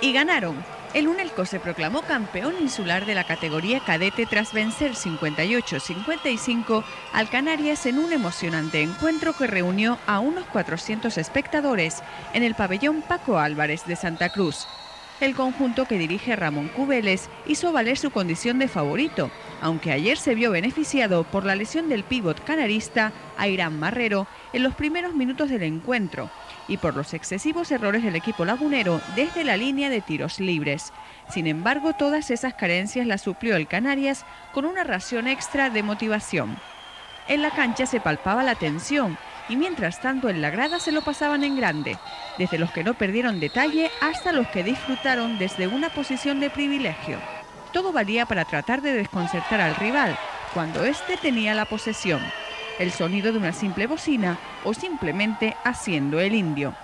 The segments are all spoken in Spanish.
Y ganaron. El UNELCO se proclamó campeón insular de la categoría cadete tras vencer 58-55 al Canarias en un emocionante encuentro que reunió a unos 400 espectadores en el pabellón Paco Álvarez de Santa Cruz. El conjunto que dirige Ramón Cubeles hizo valer su condición de favorito, aunque ayer se vio beneficiado por la lesión del pívot canarista Airán Marrero en los primeros minutos del encuentro, y por los excesivos errores del equipo lagunero desde la línea de tiros libres. Sin embargo, todas esas carencias las suplió el Canarias con una ración extra de motivación. En la cancha se palpaba la tensión y mientras tanto en la grada se lo pasaban en grande, desde los que no perdieron detalle hasta los que disfrutaron desde una posición de privilegio. Todo valía para tratar de desconcertar al rival cuando éste tenía la posesión el sonido de una simple bocina o simplemente haciendo el indio.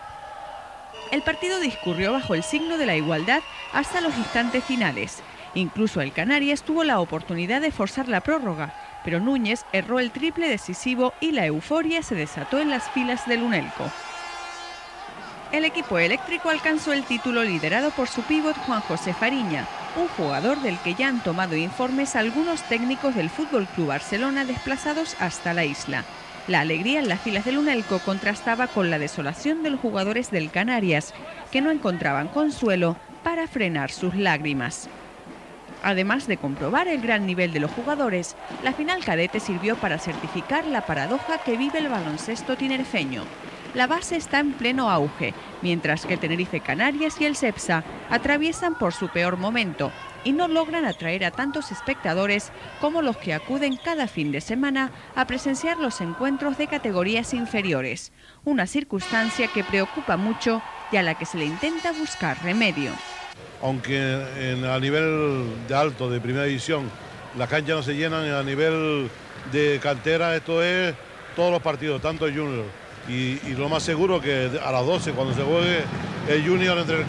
El partido discurrió bajo el signo de la igualdad hasta los instantes finales. Incluso el Canarias tuvo la oportunidad de forzar la prórroga, pero Núñez erró el triple decisivo y la euforia se desató en las filas del Unelco. El equipo eléctrico alcanzó el título liderado por su pívot Juan José Fariña, un jugador del que ya han tomado informes algunos técnicos del Fútbol Club Barcelona desplazados hasta la isla. La alegría en las filas del Unelco contrastaba con la desolación de los jugadores del Canarias, que no encontraban consuelo para frenar sus lágrimas. Además de comprobar el gran nivel de los jugadores, la final cadete sirvió para certificar la paradoja que vive el baloncesto tinerfeño la base está en pleno auge, mientras que Tenerife Canarias y el CEPSA atraviesan por su peor momento y no logran atraer a tantos espectadores como los que acuden cada fin de semana a presenciar los encuentros de categorías inferiores, una circunstancia que preocupa mucho y a la que se le intenta buscar remedio. Aunque a nivel de alto, de primera división, las canchas no se llenan, a nivel de cantera esto es todos los partidos, tanto junior y, lo más seguro que a las 12 cuando se juegue el Junior entre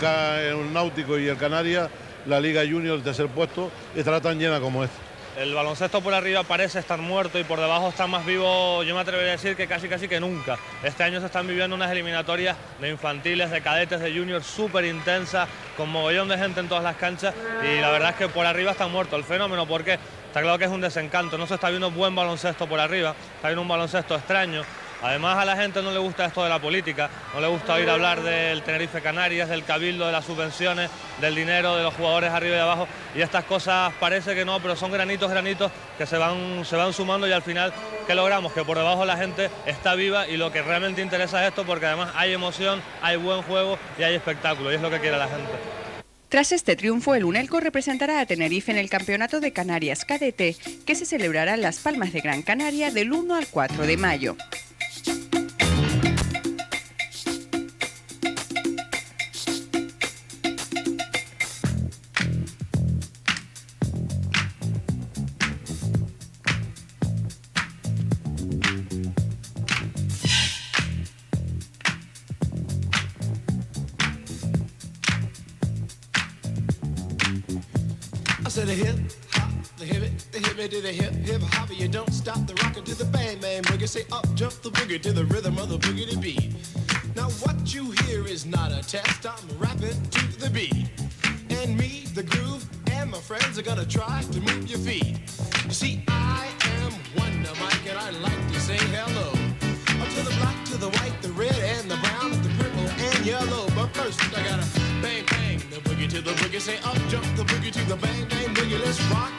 el, Náutico y el Canarias, la Liga Junior, el tercer puesto, estará tan llena como esta. El baloncesto por arriba parece estar muerto y por debajo está más vivo, yo me atrevería a decir que casi casi que nunca. Este año se están viviendo unas eliminatorias de infantiles, de cadetes, de juniors súper intensas, con mogollón de gente en todas las canchas y la verdad es que por arriba está muerto el fenómeno porque está claro que es un desencanto, no se está viendo buen baloncesto por arriba, está viendo un baloncesto extraño, Además a la gente no le gusta esto de la política, no le gusta oír hablar del Tenerife Canarias, del cabildo, de las subvenciones, del dinero, de los jugadores arriba y abajo y estas cosas parece que no, pero son granitos, granitos que se van, se van sumando y al final, ¿qué logramos? Que por debajo la gente está viva y lo que realmente interesa es esto porque además hay emoción, hay buen juego y hay espectáculo y es lo que quiere la gente. Tras este triunfo, el UNELCO representará a Tenerife en el Campeonato de Canarias Cadete, que se celebrará en Las Palmas de Gran Canaria del 1 al 4 de mayo. To the hip hop, the hip it, the hip it to the hip hip hop. You don't stop the rockin' to the bang bang boogie. Say up jump the boogie to the rhythm of the boogie to beat. Now what you hear is not a test. I'm rapping to the beat, and me, the groove, and my friends are gonna try to move your feet. You see, I am Wonder Mike, and I like to say hello. To the black, to the white, the red, and the brown, the purple, and yellow. But first, I gotta the boogie. Say up jump the boogie to the bang bang boogie, let's rock.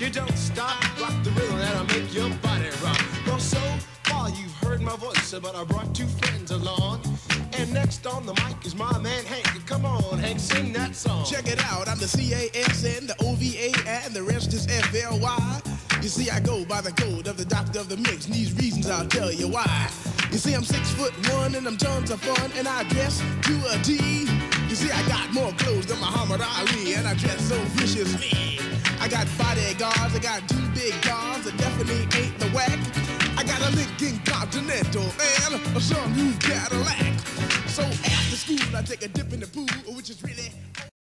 You don't stop, rock the rhythm that'll make your body rock. Well, so far you've heard my voice, but I brought two friends along. And next on the mic is my man Hank. Come on, Hank, sing that song. Check it out, I'm the C-A-S-N, the O-V-A, and the rest is F-L-Y. You see, I go by the code of the doctor of the mix, and these reasons I'll tell you why. You see, I'm six foot one, and I'm tons of fun, and I dress to a T. You see, I got more Muhammad Ali, and I dress so viciously. I got bodyguards, I got two big guns that definitely ain't the whack. I got a Lincoln Continental and a some new Cadillac. So after school, I take a dip in the pool, which is really